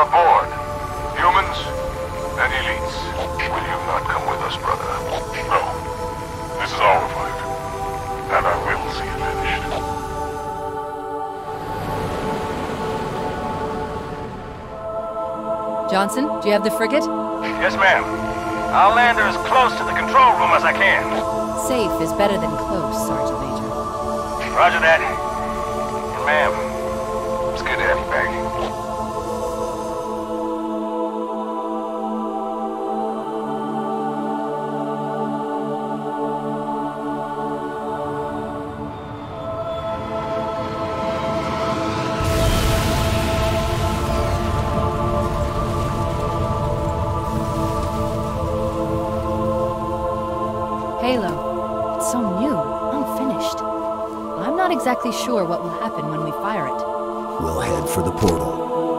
are aboard. Humans and elites. Will you not come with us, brother? No. This is our fight. And I will see it finished. Johnson, do you have the frigate? Yes, ma'am. I'll land her as close to the control room as I can. Safe is better than close, Sergeant Major. Roger that. And ma'am, not exactly sure what will happen when we fire it. We'll head for the portal.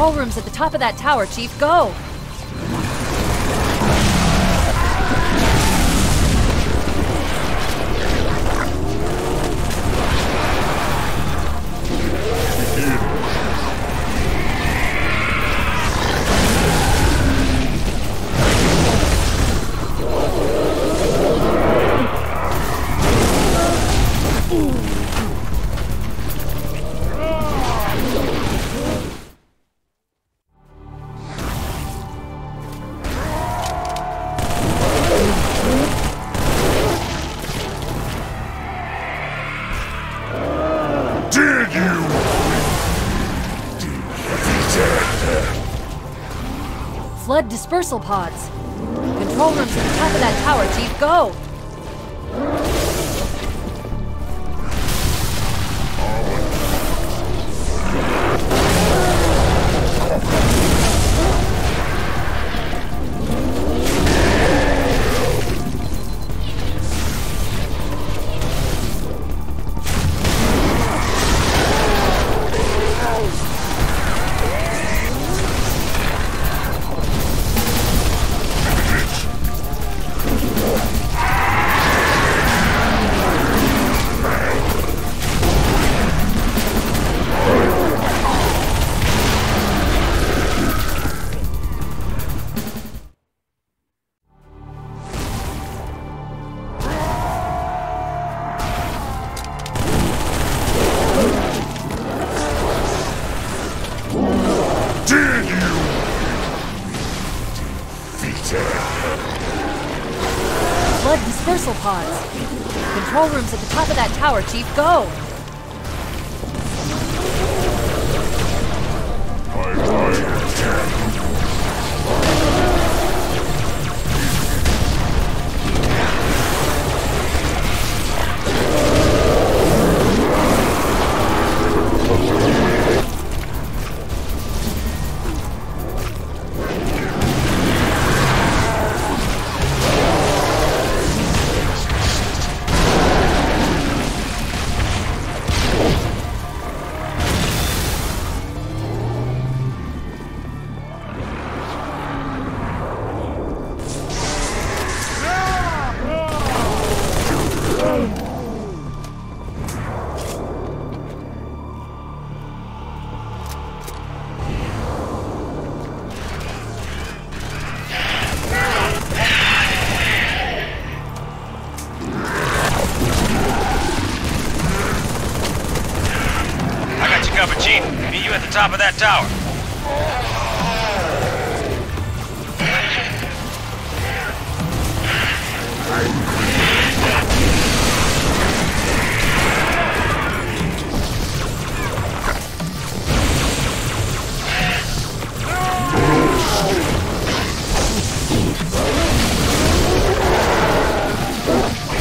Control room's at the top of that tower, Chief. Go! Flood dispersal pods. Control room's at the top of that tower, Chief. Go! Pods. Control room's at the top of that tower, Chief. Go! I top of that tower.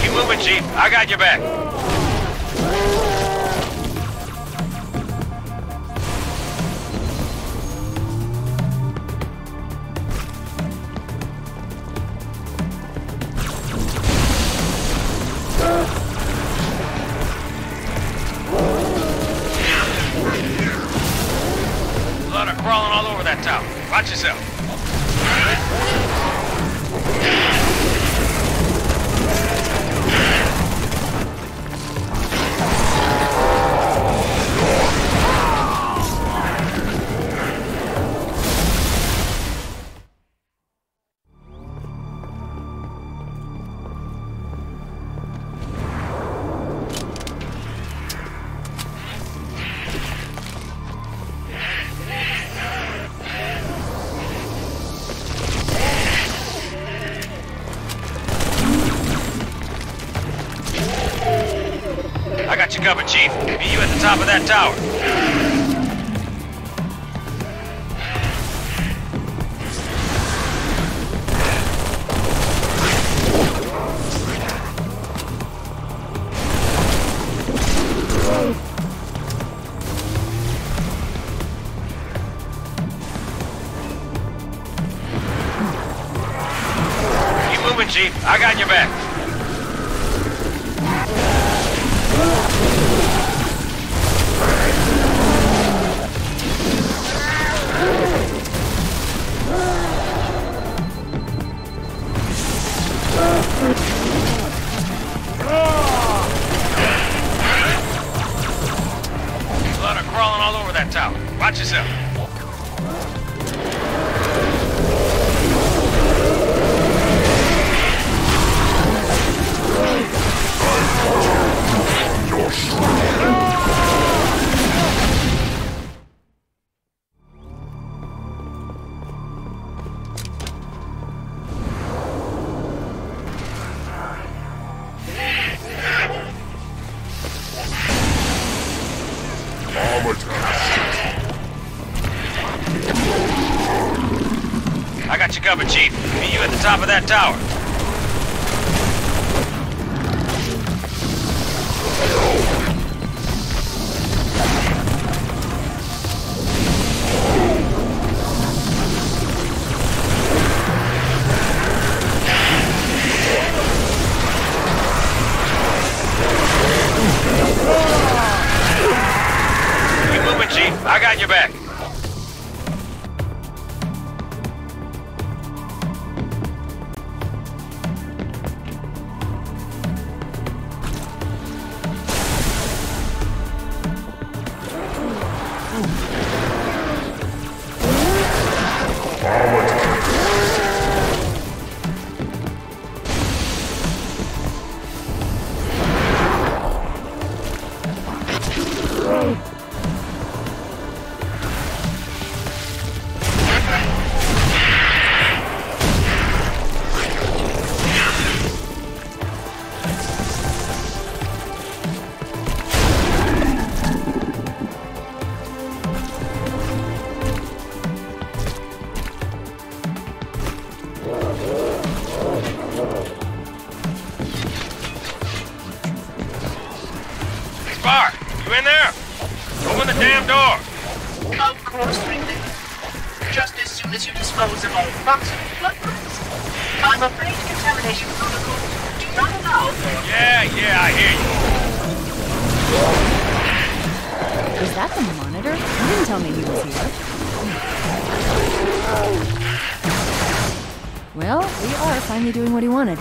Keep moving, Chief. I got your back. Tower. Flood are crawling all over that tower. Watch yourself. I got your back. Of course, Ringley. Just as soon as you dispose of all proximate Flood groups. I'm afraid contamination protocols do not allow for... Yeah, yeah, I hear you. Is that the monitor? You didn't tell me he was here. Well, we are finally doing what he wanted.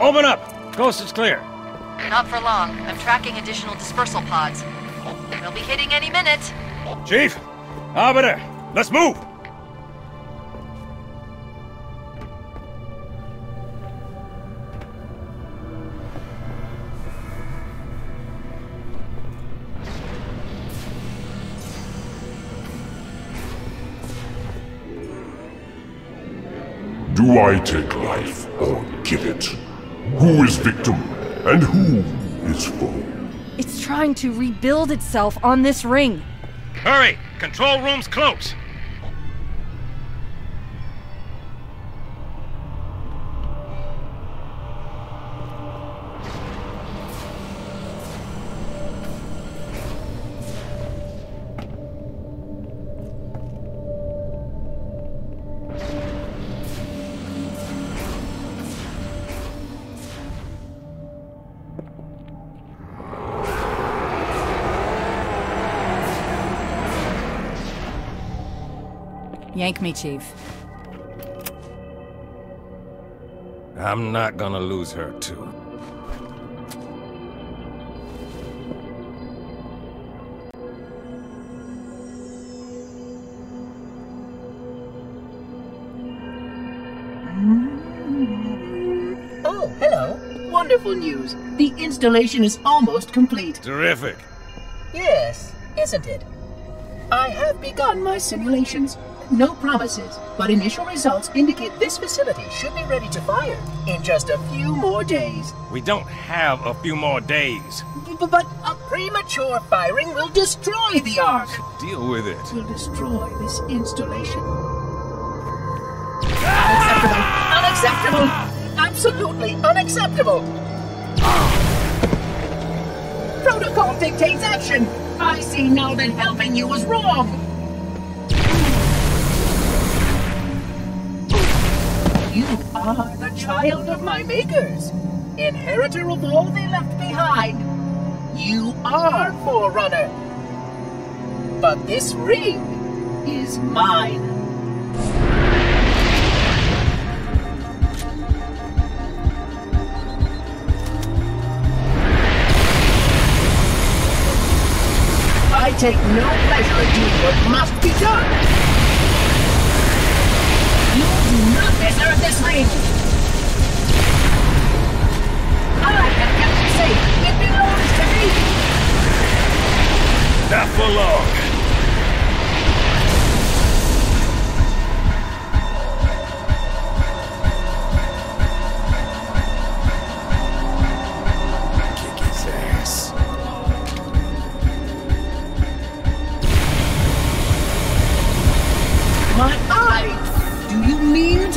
Open up! Coast is clear. Not for long. I'm tracking additional dispersal pods. They'll be hitting any minute. Chief! Arbiter! Let's move! Is victim and who is foe? It's trying to rebuild itself on this ring. Hurry! Control room's close! Yank me, Chief. I'm not gonna lose her, too. Oh, hello. Wonderful news. The installation is almost complete. Terrific. Yes, isn't it? I have begun my simulations. No promises, but initial results indicate this facility should be ready to fire in just a few more days. We don't have a few more days. B- but a premature firing will destroy the Ark. Deal with it. It will destroy this installation. Unacceptable! Unacceptable! Absolutely unacceptable! Protocol dictates action! I see now that helping you was wrong! You are the child of my makers, inheritor of all they left behind. You are Forerunner. But this ring is mine. I take no pleasure in doing what must be done. You do not deserve this have kept it safe. To me. Not for long.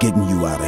getting you out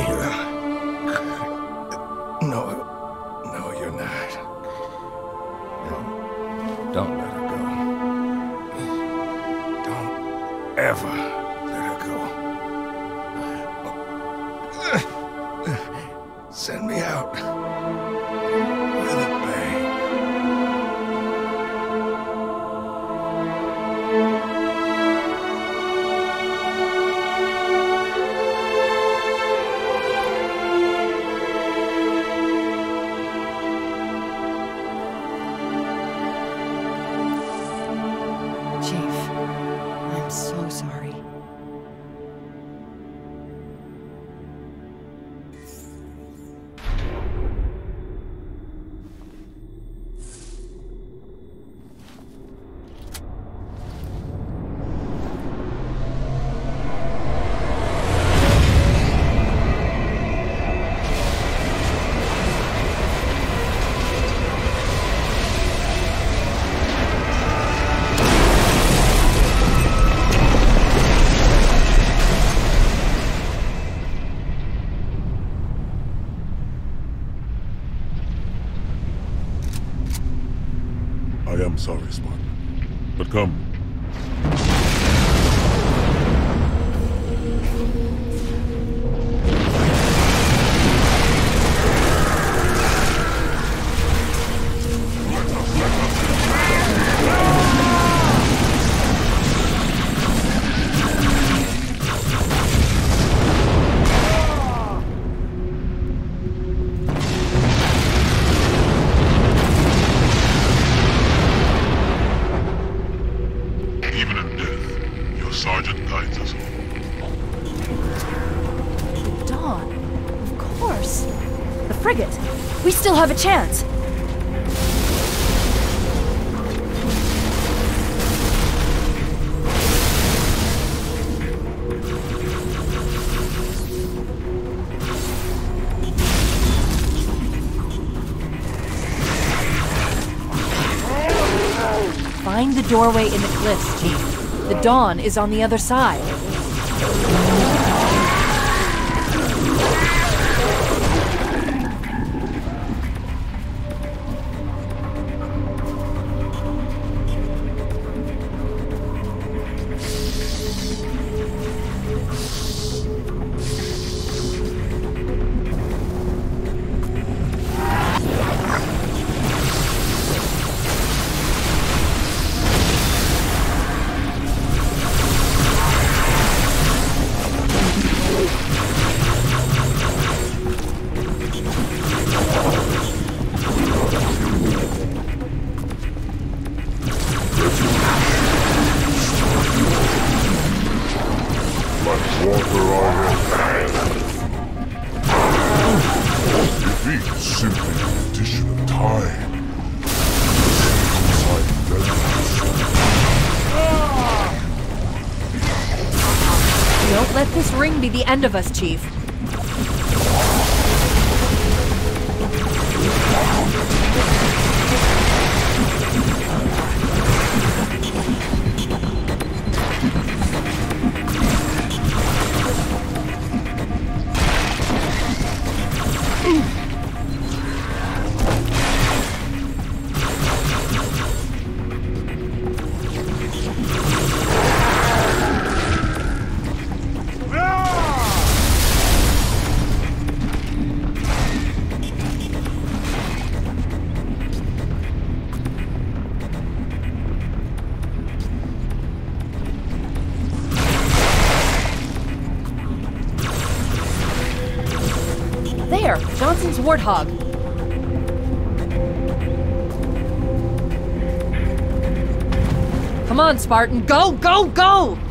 have a chance. Find the doorway in the cliffs, Chief. The Dawn is on the other side. End of us, Chief. Warthog. Come on, Spartan, go, go, go!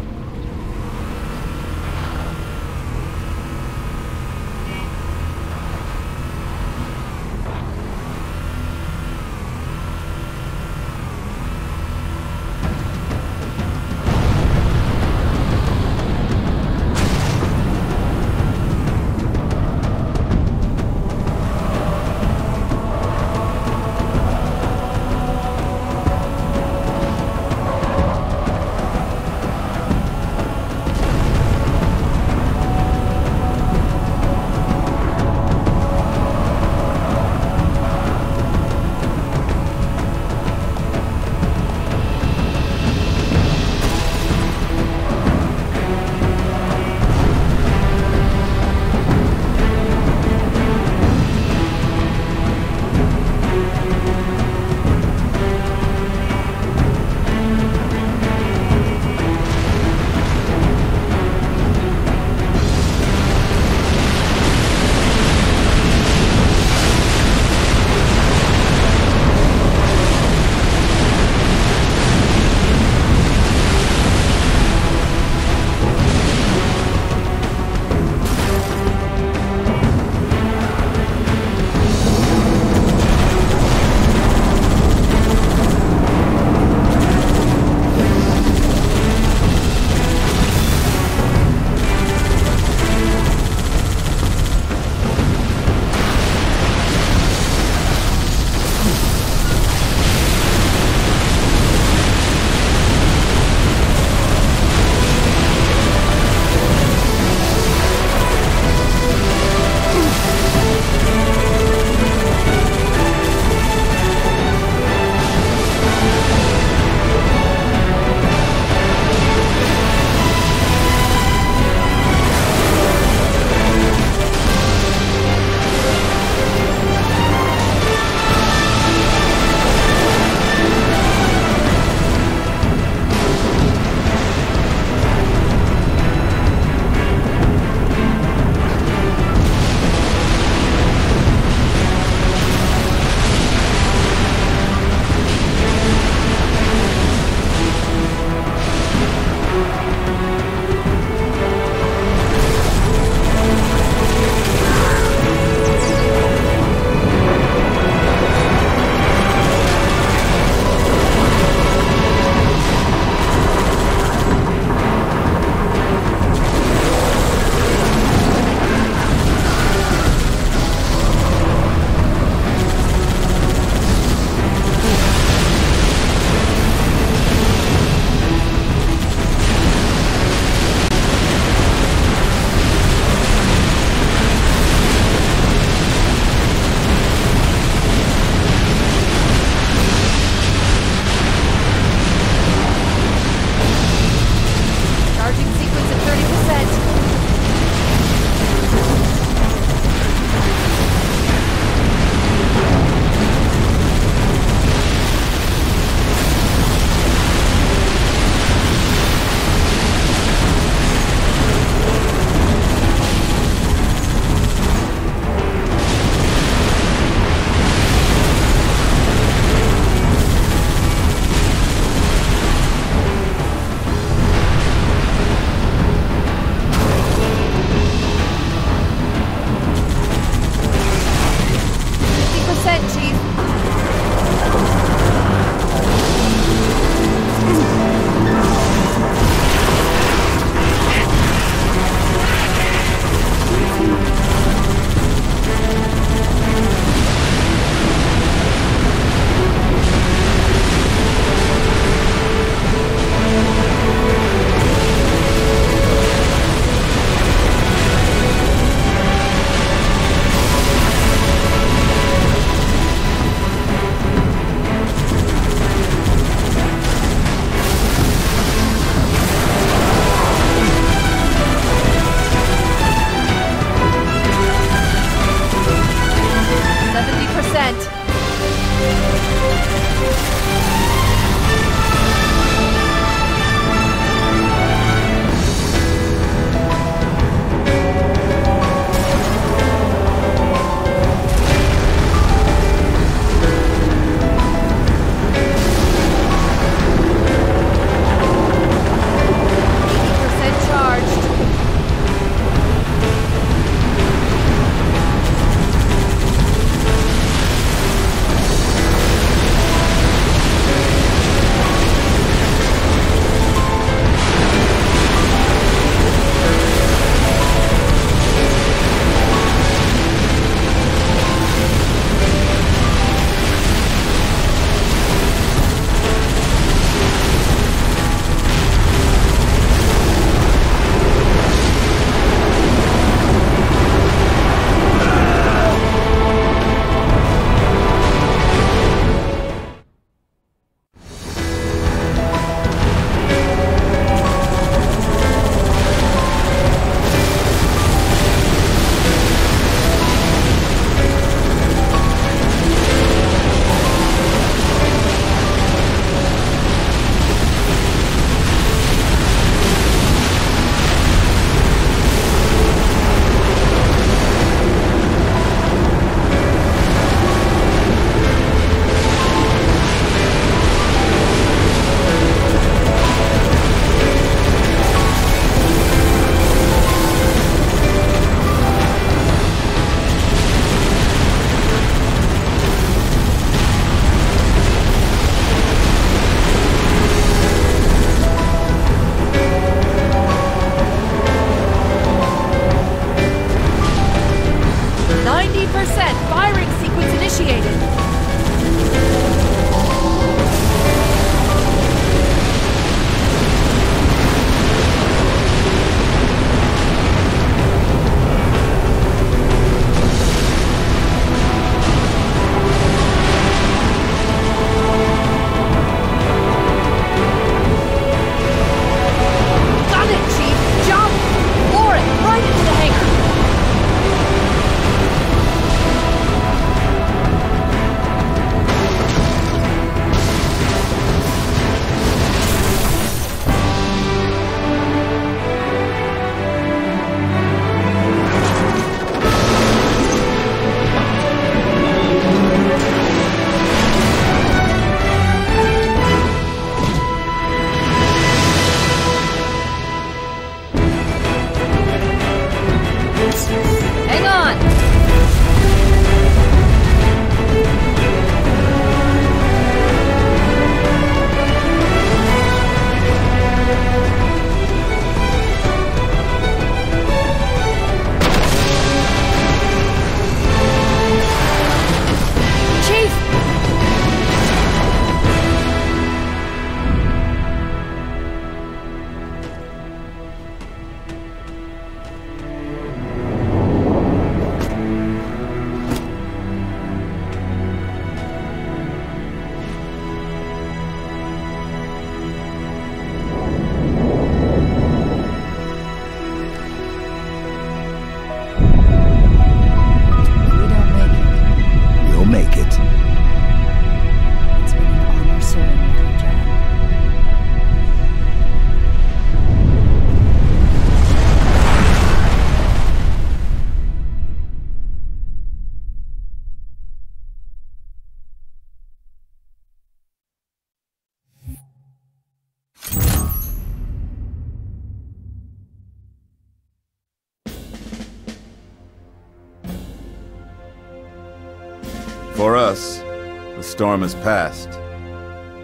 For us, the storm has passed.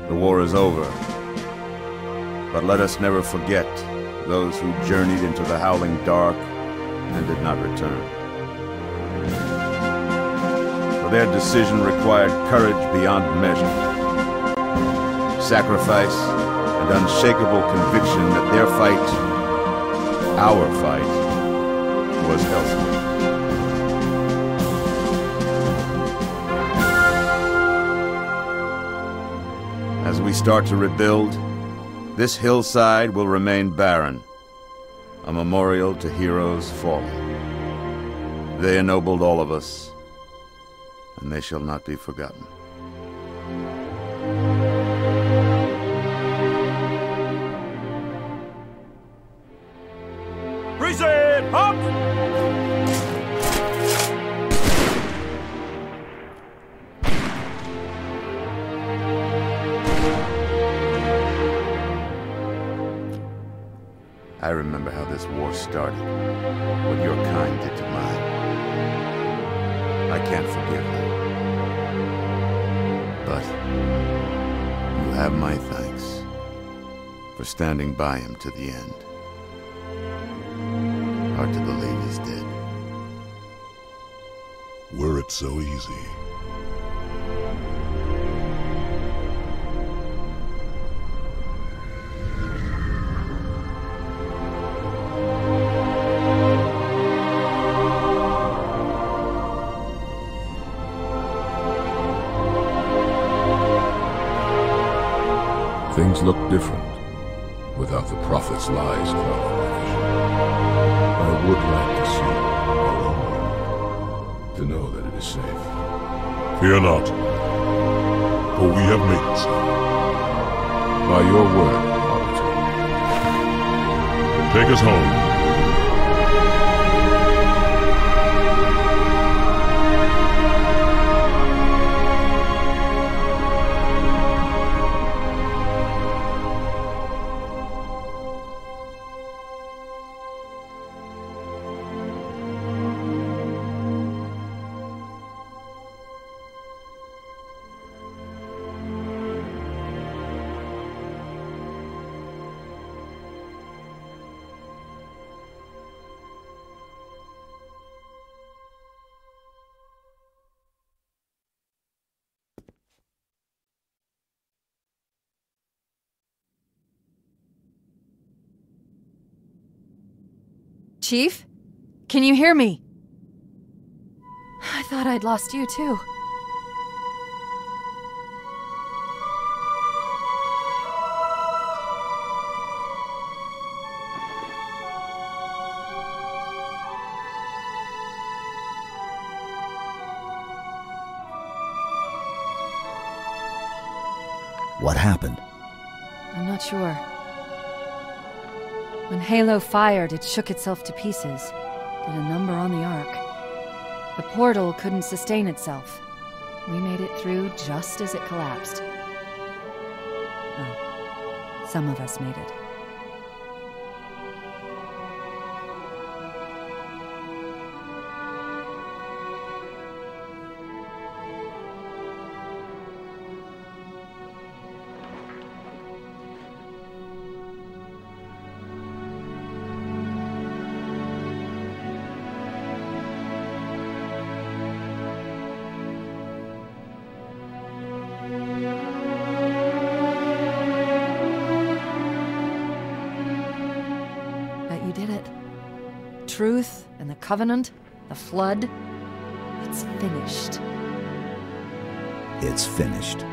The war is over. But let us never forget those who journeyed into the howling dark and did not return. For their decision required courage beyond measure, sacrifice, and unshakable conviction that their fight, our fight, was elsewhere. We start to rebuild, this hillside will remain barren, a memorial to heroes fallen. They ennobled all of us, and they shall not be forgotten. I remember how this war started, what your kind did to mine. I can't forgive them. But you have my thanks for standing by him to the end. Hard to believe he's dead. Were it so easy. Things look different without the prophet's lies clouding my vision. I would like to see our own world, to know that it is safe. Fear not, for we have made it so. By your word, Arbiter. Take us home. Chief? Can you hear me? I thought I'd lost you too. What happened? I'm not sure. When Halo fired, it shook itself to pieces. Did a number on the Ark. The portal couldn't sustain itself. We made it through just as it collapsed. Oh, some of us made it. Covenant, the Flood. It's finished. It's finished.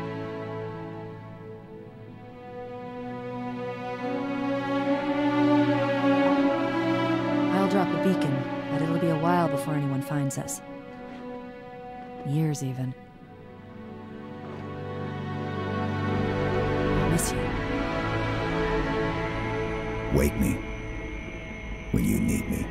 I'll drop a beacon, but it'll be a while before anyone finds us. Years, even. I'll miss you. Wake me when you need me.